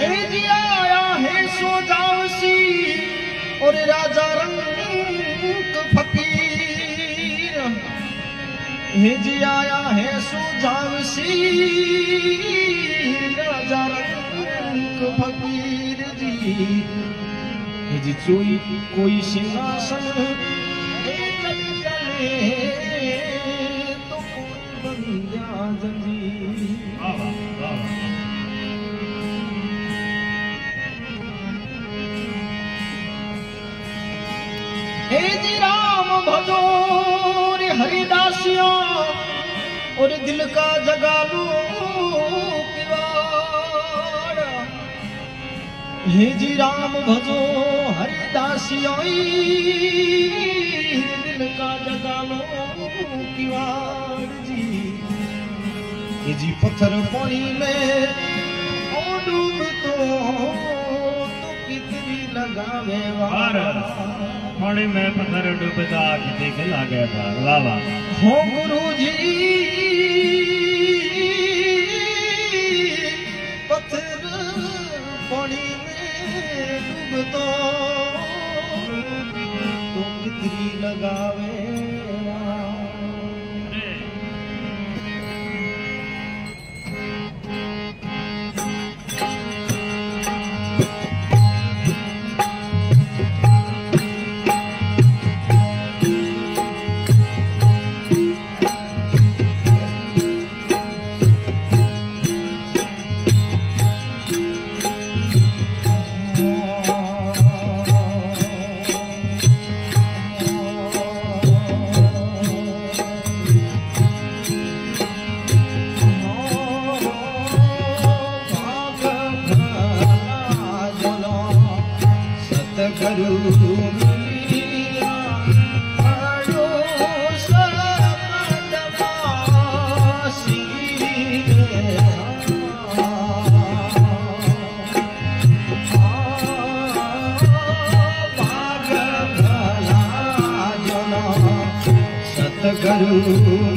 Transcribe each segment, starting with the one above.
हे जी आया है सो जावसी और राजा रंग फकीर। हे आया है सो जावसी राजा रंग फकीर जी। कोई चले हे जी राम भजो रे हरिदासियों, और दिल का जगा लो हे जी राम भजो हरिदासियों, दिल का जगा लो किवाड़ जी। ये जी पत्थर पानी में डूब तो कितनी लगावे और पानी में पत्थर डूबता किसी के लागे था वाह वाह हो गुरु जी पत्थर पानी में डूबतो हंसा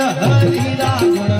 हरि राघव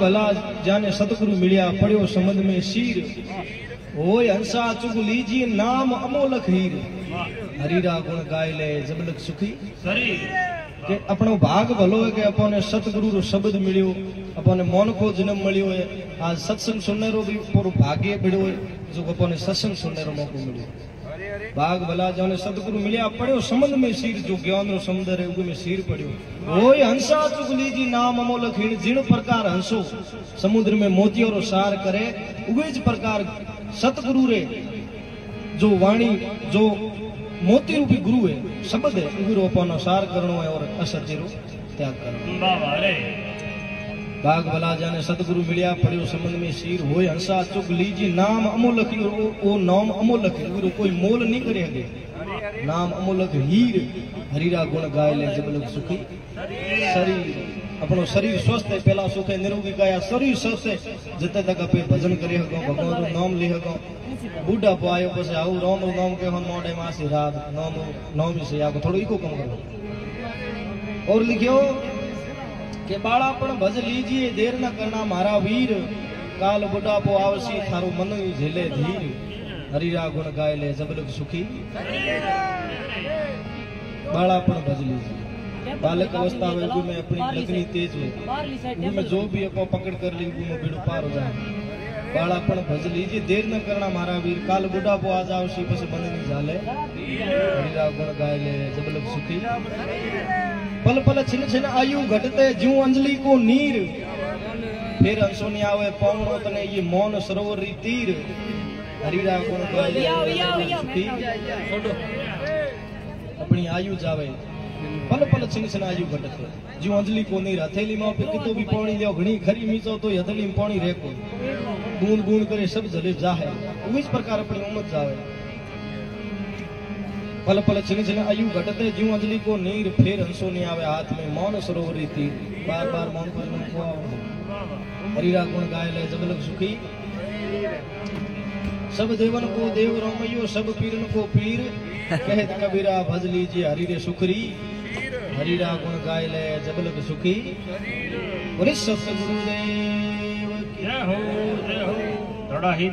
भला जाने सतगुरु मिलिया पड़ो समझ में शीर। हो हंसा चुग लीजिए नाम अमोलक हीर। हरीरा गुण गाय ले जबलक सुखी। के अपनो भाग भलो है के अपने सतगुरु रो शब्द मिलियो अपने मन को जन्म मिलियो है। आज सत्संग सुनने रो भी पूरो भाग्य मिलियो है जो अपने सत्संग सुनने रो मौको मिलियो। ભાગ ભલા જાને સતગુરુ મળ્યા પડ્યો સંબંધ में શીર જો જ્ઞાન નો સમુદર है उग में શીર પડ્યો હોય હંસા ચુગલી જી નામ અમોલક હીણ જીણ પ્રકાર હંસો સમુદ્ર में मोतियों रो सार करे उगे જ प्रकार सतगुरु रे जो वाणी जो मोती रूपी गुरु है शब्द है गुरु अपन सार करणो है और असत्य रो त्याग करणो बाग भला जाने सदगुरु मिलिया पड़ो संबंध में शीर होए हंसा चुग लीजी, नाम अमोलक नाम अमोलक कोई मोल नहीं करे करेंगे नाम अमोलक हीर, हरीरा गुण गाय ले जब लोग सुखी। शरीर, अपनो शरीर स्वस्थ है, पहला सुख है, निरोगी गाया, शरीर स्वस्थ है। जते तक अपे भजन करे हको भगवान रो नाम ले हको बूढ़ा आयो पसे आओ राम रो नाम के हम मोडे मासी रात नाम नाम से आको थोड़ो इको कम करो। और लिखियो કે બાળાપણ ભજ લીજીએ દેર ન કરના મારા વીર કાલ બુઢાપો આવશી થારું મન ઝેલે ધીર હરિરા ગુણ ગાય લે જબલક સુખી बालापन भज लीजिए बालक अवस्था में भी में अपनी लगनी तेज है वो में जो भी अपो पकड़ कर ली वो में बेड़ो पार हो जाए बालापन भज लीजिए देर न करना मारा वीर काल बुढ़ापो आ जाओ शी पस बंद नहीं झाले हरिरा गुण गाय ले जबलक सुखी पल पल छिन छिन आयु घटते ज्यों अंजलि को नीर। फिर अंसोनी आवे पौनो तने ये मौन सरोवर री तीर। हरिरा सुखी अपनी आयु जावे। पल पल छिन छिन आयु घटते। जो अंजलि को नहीं हथेली में पे कितो भी पानी लियो घणी खरी मीचो तो हथेली में पानी को बूंद बूंद करे सब जले जाहे। उस प्रकार अपनी उम्मत जावे। पल पल छिन छिन आयु घटते जीव अंजलि को नीर फेर हंसो नहीं आवे, हाथ में मौन सरोवर रीति। बार बार मौन पर मन को हरीरा गुण गाय ले जबलक सुखी। सब देवन को देव रोमयो, सब पीरन को पीर। कहत कबीरा भज लीजिए हरि रे सुखरी। हरीरा गुण गाय ले जबलक सुखी। सतगुरुदेव जय हो जय हो। थोड़ा ही